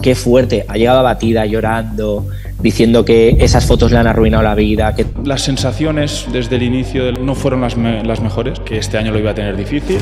qué fuerte, ha llegado abatida, llorando, diciendo que esas fotos le han arruinado la vida. Que... Las sensaciones desde el inicio no fueron las, las mejores, que este año lo iba a tener difícil.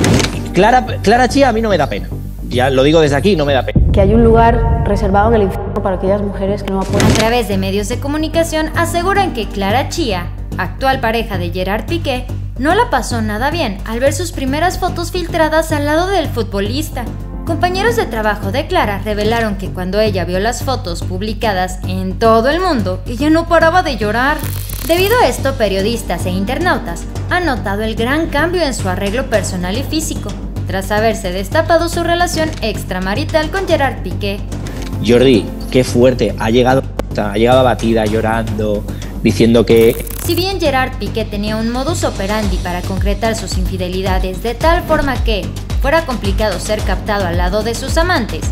Clara, Clara Chía a mí no me da pena. Ya lo digo desde aquí, no me da pena. Que hay un lugar reservado en el infierno para aquellas mujeres que no apoyan. A través de medios de comunicación aseguran que Clara Chía, actual pareja de Gerard Piqué, no la pasó nada bien al ver sus primeras fotos filtradas al lado del futbolista. Compañeros de trabajo de Clara revelaron que cuando ella vio las fotos publicadas en todo el mundo, ella no paraba de llorar. Debido a esto, periodistas e internautas han notado el gran cambio en su arreglo personal y físico, tras haberse destapado su relación extramarital con Gerard Piqué. Jordi, qué fuerte, ha llegado, ha llegado abatida, llorando, diciendo que... Si bien Gerard Piqué tenía un modus operandi para concretar sus infidelidades de tal forma que fuera complicado ser captado al lado de sus amantes.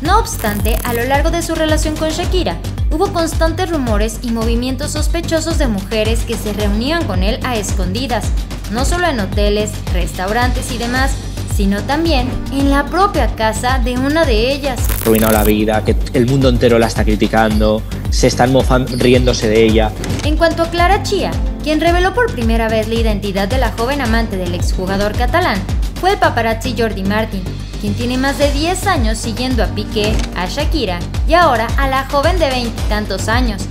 No obstante, a lo largo de su relación con Shakira, hubo constantes rumores y movimientos sospechosos de mujeres que se reunían con él a escondidas, no solo en hoteles, restaurantes y demás, sino también en la propia casa de una de ellas. Arruinado la vida, que el mundo entero la está criticando, se están mofando, riéndose de ella. En cuanto a Clara Chía, quien reveló por primera vez la identidad de la joven amante del exjugador catalán, fue el paparazzi Jordi Martin, quien tiene más de 10 años siguiendo a Piqué, a Shakira y ahora a la joven de veintitantos años.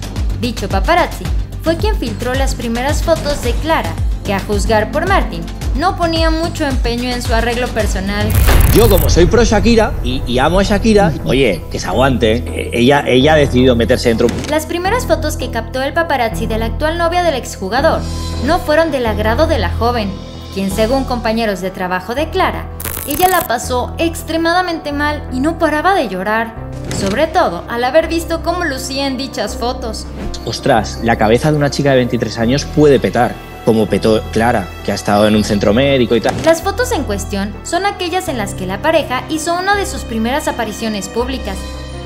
Dicho paparazzi fue quien filtró las primeras fotos de Clara, que a juzgar por Martin, no ponía mucho empeño en su arreglo personal. Yo como soy pro Shakira y, amo a Shakira, oye, que se aguante, eh, ella, ella ha decidido meterse dentro. Las primeras fotos que captó el paparazzi de la actual novia del exjugador no fueron del agrado de la joven, quien según compañeros de trabajo declara, ella la pasó extremadamente mal y no paraba de llorar, sobre todo al haber visto cómo lucía en dichas fotos. Ostras, la cabeza de una chica de 23 años puede petar, como petó Clara, que ha estado en un centro médico y tal. Las fotos en cuestión son aquellas en las que la pareja hizo una de sus primeras apariciones públicas.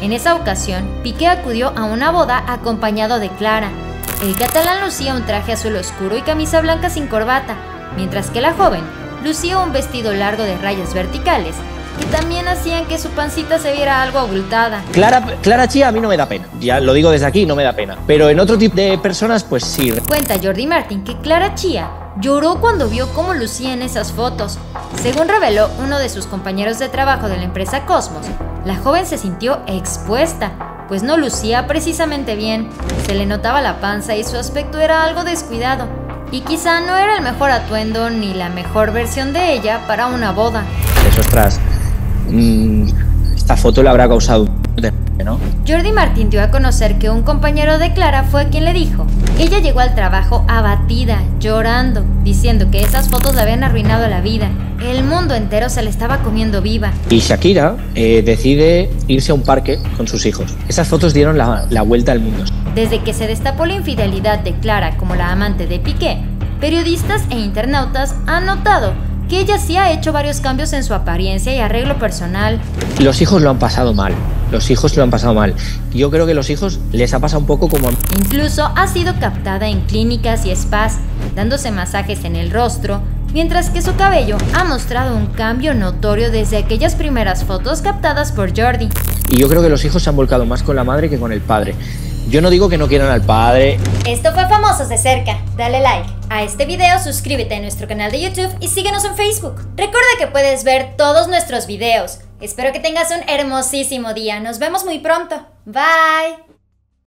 En esa ocasión, Piqué acudió a una boda acompañado de Clara. El catalán lucía un traje azul oscuro y camisa blanca sin corbata, mientras que la joven lucía un vestido largo de rayas verticales que también hacían que su pancita se viera algo abultada. Clara, Clara Chía a mí no me da pena, ya lo digo desde aquí, no me da pena. Pero en otro tipo de personas, pues sí. Cuenta Jordi Martin que Clara Chía lloró cuando vio cómo lucían esas fotos. Según reveló uno de sus compañeros de trabajo de la empresa Cosmos, la joven se sintió expuesta, pues no lucía precisamente bien, se le notaba la panza y su aspecto era algo descuidado y quizá no era el mejor atuendo ni la mejor versión de ella para una boda. Eso ostras, mm, esta foto le habrá causado ¿no? Jordi Martín dio a conocer que un compañero de Clara fue quien le dijo. Ella llegó al trabajo abatida, llorando, diciendo que esas fotos le habían arruinado la vida. El mundo entero se le estaba comiendo viva. Y Shakira eh, decide irse a un parque con sus hijos. Esas fotos dieron la, la vuelta al mundo. Desde que se destapó la infidelidad de Clara como la amante de Piqué, periodistas e internautas han notado que ella sí ha hecho varios cambios en su apariencia y arreglo personal. Los hijos lo han pasado mal, los hijos lo han pasado mal. Yo creo que los hijos les ha pasado un poco como... Incluso ha sido captada en clínicas y spas, dándose masajes en el rostro, mientras que su cabello ha mostrado un cambio notorio desde aquellas primeras fotos captadas por Jordi. Y yo creo que los hijos se han volcado más con la madre que con el padre. Yo no digo que no quieran al padre. Esto fue Famosos de cerca. Dale like a este video, suscríbete a nuestro canal de YouTube y síguenos en Facebook. Recuerda que puedes ver todos nuestros videos. Espero que tengas un hermosísimo día. Nos vemos muy pronto. Bye.